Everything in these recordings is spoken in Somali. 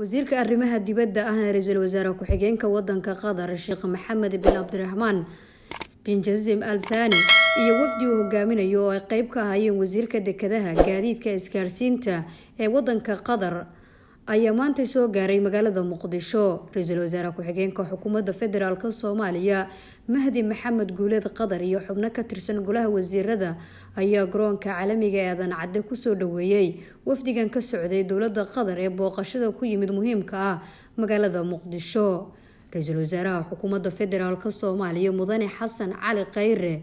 wasiirka arrimaha dibadda ahna ra'iisul wasaare ku-xigeenka wadanka qatar sheekh maxamed bin cabdiraxmaan bin jasim al thani iyo wafdi uu hogaaminayo oo ay qeyb ka ahaayeen wasiirka dekedaha gaadiidka isgaarsiinta ee wadanka qatar ayaa maanta soo gaaray magaalada muqdisho. Ra'iisul wasaare ku-xigeenka xukuumadda federaalk soomaaliya mahdi maxamed guuleed qatar iyo xubno ka tirsan golaha wasiirada ayaa garoonka caalamiga ee aadan cadde ku soo dhaweeyey wafdigan ka socday dowladda qatar ee booqashada ku yimid muhiimka ah magaalada muqdisho. Ra'iisul wasaaraha xukuumadda federaalk soomaaliya mudane xasan cali khayre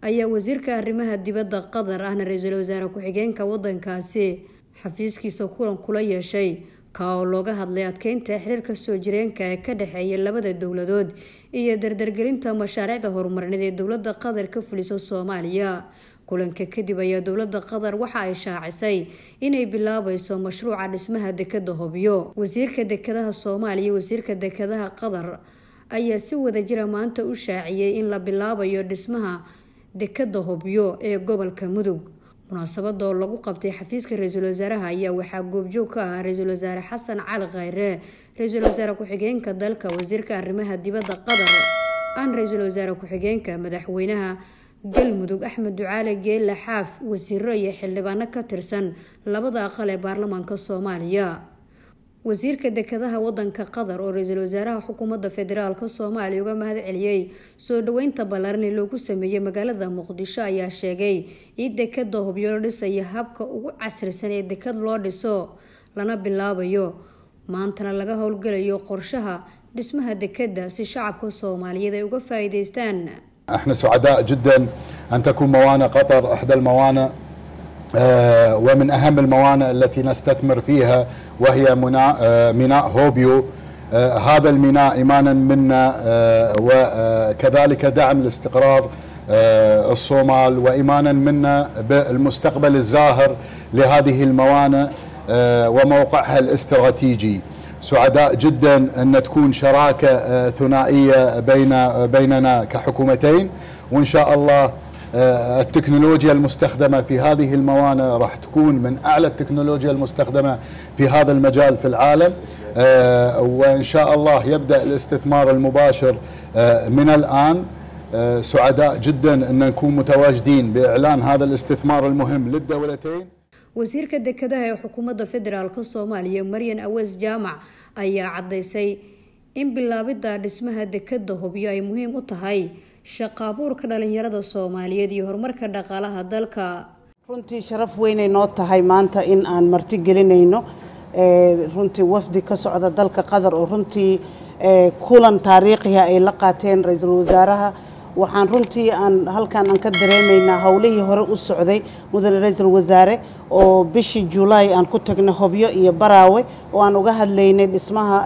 ayaa wasiirka arrimaha dibadda qatar ahna ra'iisul wasaare ku-xigeenka wadankaasi xafiiskiisa kulan kula yeeshay ka oo looga hadlay adkeynta xiriirka soo jireenka ee ka dhexeeya labada dowladood iyo dardargelinta mashaariicda horumarineed ee dowladda qatar ka fuliso soomaaliya. Kulanka kadib ayaa dowladda qatar waxa ay shaacisay inay bilaabayso mashruuca dhismaha dekada hobyo wasiirka dekedaha soomaaliya wasiirka dekedaha qatar ayaa si wadajira maanta u shaaciyey in la bilaabayo dhismaha dekada hobyo ee gobolka mudug munaasabada oo lagu qabtay xafiiska ra'iisul wasaaraha ayaa waxaa goobjoog ka ahaa ra'iisul wasaare xasan cali khayre. ra'iisul wasaare ku-xigeenka dalka wasiirka arrimaha dibadda qatar aan ra'iisul wasaare ku-xigeenka madaxweynaha galmudug axmed ducaale geelle xaaf wasiiro iyo xildhibaano ka tirsan labada aqal ee baarlamaanka soomaaliya wasiirka dekedaha wadanka qatar oo ra'iisul wasaaraha xukuumadda federaalka soomaaliya uga mahad celiyey soo dhaweynta ballaaran ee loogu sameeyey magaalada muqdisho ayaa sheegay in dekeda hubyo la dhisaya habka ugu casrisan ee deked loo dhiso lana bilaabayo. Maantana laga howlgelayo qorshaha dhismaha dekedda si shacabka soomaaliyeed ay uga faa'iideystaan axna sucadaa jiddan an takuun mawaana qatar axda almawaana ومن أهم الموانئ التي نستثمر فيها وهي ميناء ميناء هوبيو. هذا الميناء إيمانا منا وكذلك دعم لاستقرار الصومال وإيمانا منا بالمستقبل الزاهر لهذه الموانئ وموقعها الاستراتيجي. سعداء جدا أن تكون شراكة ثنائية بين بيننا كحكومتين. وإن شاء الله التكنولوجيا المستخدمة في هذه الموانئ راح تكون من أعلى التكنولوجيا المستخدمة في هذا المجال في العالم. وإن شاء الله يبدأ الاستثمار المباشر من الآن. سعداء جدا أن نكون متواجدين بإعلان هذا الاستثمار المهم للدولتين. wasiirka dekedaha ee xukuumadda federaalk soomaaliya maryan awees jaamac ayaa caddaysay in bilaabidda dhismaha dekada hobyo ay muhiim u shaqa abuurka dhalinyarada soomaaliyeed iyo horumarka dhaqaalaha dalka. Runtii sharaf weynay noo tahay maanta in aan marti gelinayno runtii wafdi ka socda dalka qatar oo runtii kulan taariikhiha ay la qaateen ra'iisul wasaaraha waxaan runtii aan halkan aan ka dareemaynaa howlihii hore u socday mudane ra'iisul wasaare oo bishii julaay aan ku tagnay hobyo iyo baraawe oo aan uga hadlaynay dhismaha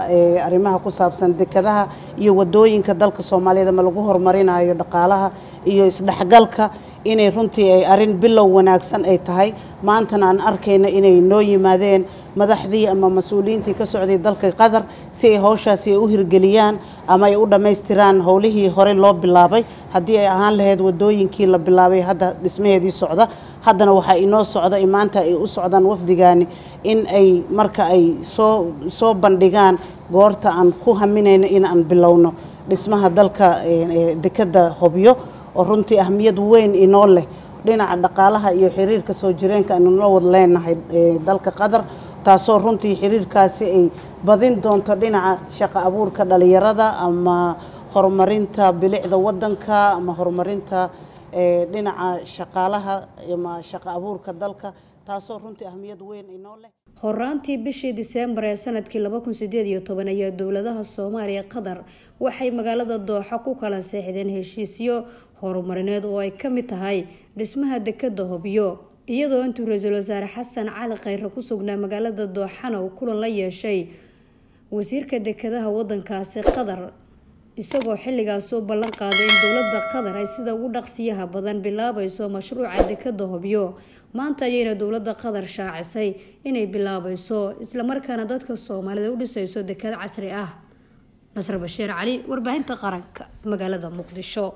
arrimaha ku saabsan dekadaha iyo waddooyinka dalka soomaaliyeed ama lagu horumarinayo dhaqaalaha iyo isdhexgalka inay runtii ay arrin bilow wanaagsan ay tahay. Maantana aan arkayna inay noo yimaadeen madaxdii ama mas'uuliyiintii ka socday dalka qatar si ay howshaasi ay u hirgeliyaan ama ay u dhammaystiraan howlihii hore loo bilaabay. Haddii ay ahaan lahayd wadooyinkii la bilaabay hadda dhismaheedii socda haddana waxaa inoo socda maanta ay u socdaan wafdigaani in ay marka ay soo soo bandhigaan goorta aan ku haminayno in aan bilowno. Dhismaha dalka dekada hobyo oo runtii ahmiyad weyn inoo leh. Dhinaca dhaqaalaha iyo xiriirka soo jireenka aynu la wad leenahay dalka qatar taasoo runtii xiriirkaasi ay badin doonto dhinaca shaqo abuurka dhalinyarada ama horumarinta bilicda wadanka ama horumarinta dhinaca shaqaalaha ama shaqo abuurka dalka taasoo runtii ahmiyad weyn inoo leh. Horaantii bishii diseembar ee sannadkii ayaa dowladaha soomaaliya qatar waxay magaalada dooxo ku kala seexdeen heshiisyo horumarineed oo ay ka mid tahay dhismaha dekada hobyo iyadoo intuu ra'iisul wasaare xasan cali khayre ku sugnaa magaalada dooxana uu kulan la yeeshay wasiirka dekedaha wadankaasi qatar isagoo xilligaas u ballan qaaday in dowladda qatar ay sida ugu dhaqsiyaha badan bilaabayso mashruuca dekada hobyo maanta ayayna dowladda qatar shaacisay inay bilaabayso islamarkaana dadka soomaalida u dhisayso dekad casri ah. Nasr bashiir cali warbaahinta qaranka magaalada muqdisho